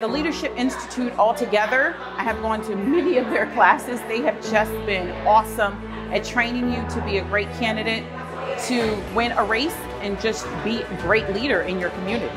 The Leadership Institute altogether, I have gone to many of their classes. They have just been awesome at training you to be a great candidate, to win a race, and just be a great leader in your community.